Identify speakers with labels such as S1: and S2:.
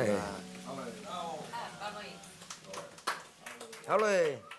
S1: 好嘞。好嘞。